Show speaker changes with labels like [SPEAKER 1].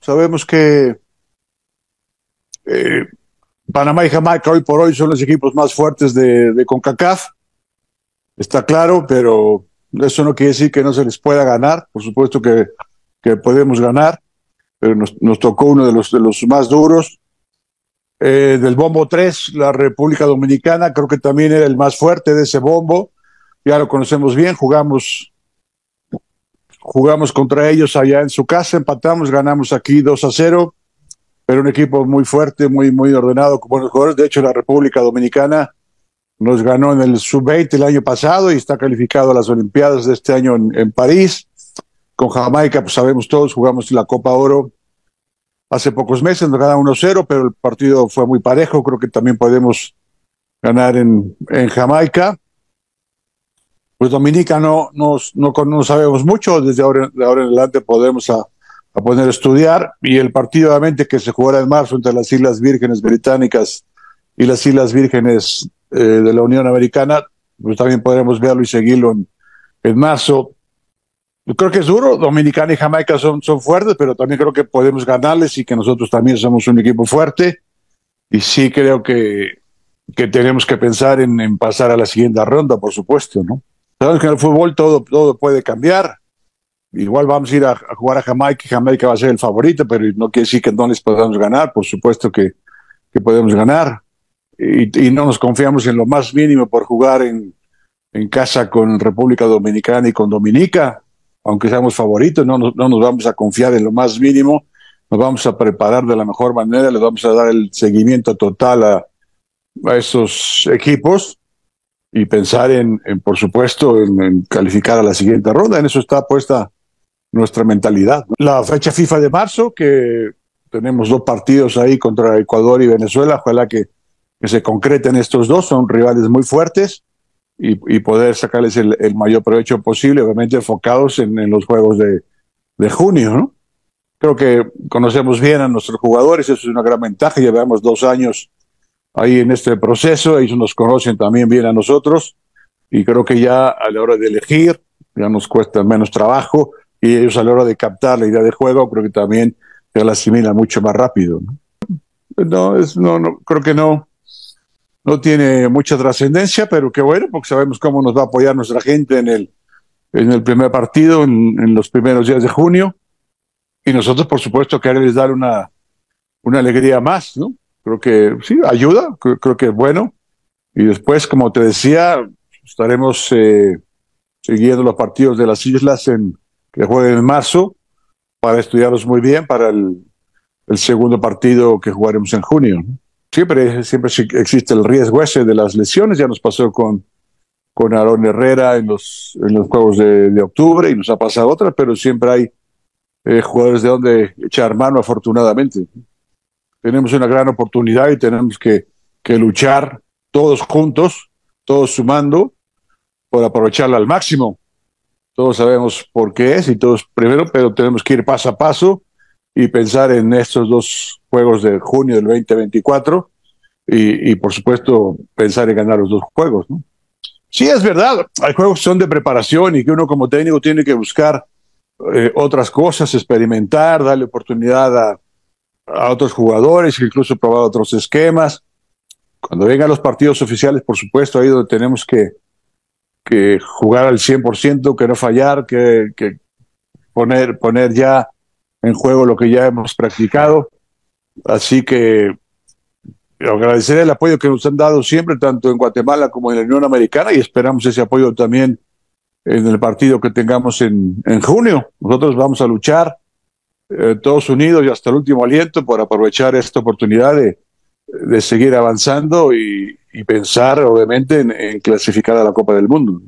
[SPEAKER 1] Sabemos que eh, Panamá y Jamaica hoy por hoy son los equipos más fuertes de, CONCACAF. Está claro, pero eso no quiere decir que no se les pueda ganar. Por supuesto que, que podemos ganar, pero nos, nos, tocó uno de los, de los más duros. Eh, del bombo 3, la República Dominicana, creo que también era el más fuerte de ese bombo. Ya lo conocemos bien, jugamos jugamos contra ellos allá en su casa, empatamos, ganamos aquí 2 a 0, pero un equipo muy fuerte, muy, muy ordenado, con buenos jugadores. De hecho, la República Dominicana nos ganó en el sub-20 el año pasado y está calificado a las Olimpiadas de este año en, en París. Con Jamaica, pues sabemos todos, jugamos la Copa Oro hace pocos meses, nos ganaron 1-0, pero el partido fue muy parejo, creo que también podemos ganar en, en Jamaica pues Dominica no, no, no, sabemos mucho, desde ahora, de ahora en adelante podemos a, a, poner a estudiar y el partido obviamente que se jugará en marzo entre las Islas Vírgenes Británicas y las Islas Vírgenes eh, de la Unión Americana, pues también podremos verlo y seguirlo en, marzo. Creo que es duro, Dominicana y Jamaica son, son fuertes, pero también creo que podemos ganarles y que nosotros también somos un equipo fuerte. Y sí creo que, que tenemos que pensar en, en pasar a la siguiente ronda, por supuesto, ¿no? Sabemos que en el fútbol todo, todo puede cambiar. Igual vamos a ir a, jugar a Jamaica y Jamaica va a ser el favorito, pero no quiere decir que no les podamos ganar. Por supuesto que, que podemos ganar. Y, y, no nos confiamos en lo más mínimo por jugar en, en casa con República Dominicana y con Dominica. Aunque seamos favoritos, no, no, no nos vamos a confiar en lo más mínimo. Nos vamos a preparar de la mejor manera, les vamos a dar el seguimiento total a, a esos equipos y pensar en, por supuesto, en, calificar a la siguiente ronda. En eso está puesta nuestra mentalidad. La fecha FIFA de marzo, que tenemos dos partidos ahí contra Ecuador y Venezuela, ojalá que, que se concreten estos dos, son rivales muy fuertes y, poder sacarles el, mayor provecho posible, obviamente enfocados en, los juegos de, de junio. Creo que conocemos bien a nuestros jugadores, eso es una gran ventaja, llevamos dos años ahí en este proceso, ellos nos conocen también bien a nosotros y creo que ya a la hora de elegir ya nos cuesta menos trabajo y ellos a la hora de captar la idea de juego creo que también se la asimila mucho más rápido. ¿no? No, es, no, no, creo que no, no tiene mucha trascendencia, pero qué bueno, porque sabemos cómo nos va a apoyar nuestra gente en el, en el primer partido, en, en los primeros días de junio. Y nosotros, por supuesto, queremos dar una, una alegría más, ¿no? Creo que sí, ayuda, creo, creo, que es bueno. Y después, como te decía, estaremos eh, siguiendo los partidos de las islas en, que jueguen en marzo para estudiarlos muy bien para el, segundo partido que jugaremos en junio. Siempre, siempre existe el riesgo ese de las lesiones, ya nos pasó con, con Aaron Herrera en los, en los juegos de, de octubre y nos ha pasado otras, pero siempre hay eh, jugadores de donde echar mano afortunadamente tenemos una gran oportunidad y tenemos que, que luchar todos juntos, todos sumando, por aprovecharla al máximo. Todos sabemos por qué es y todos primero, pero tenemos que ir paso a paso y pensar en estos dos juegos de junio del 2024 y, y por supuesto pensar en ganar los dos juegos. ¿no? Sí, es verdad, hay juegos que son de preparación y que uno como técnico tiene que buscar eh, otras cosas, experimentar, darle oportunidad a, a otros jugadores, incluso probar otros esquemas. Cuando vengan los partidos oficiales, por supuesto, ahí donde tenemos que, que jugar al 100%, que no fallar, que, que poner, poner ya en juego lo que ya hemos practicado. Así que agradecer el apoyo que nos han dado siempre, tanto en Guatemala como en la Unión Americana, y esperamos ese apoyo también en el partido que tengamos en, en junio. Nosotros vamos a luchar eh, todos unidos y hasta el último aliento por aprovechar esta oportunidad de, de seguir avanzando y, y, pensar, obviamente, en, en clasificar a la Copa del Mundo.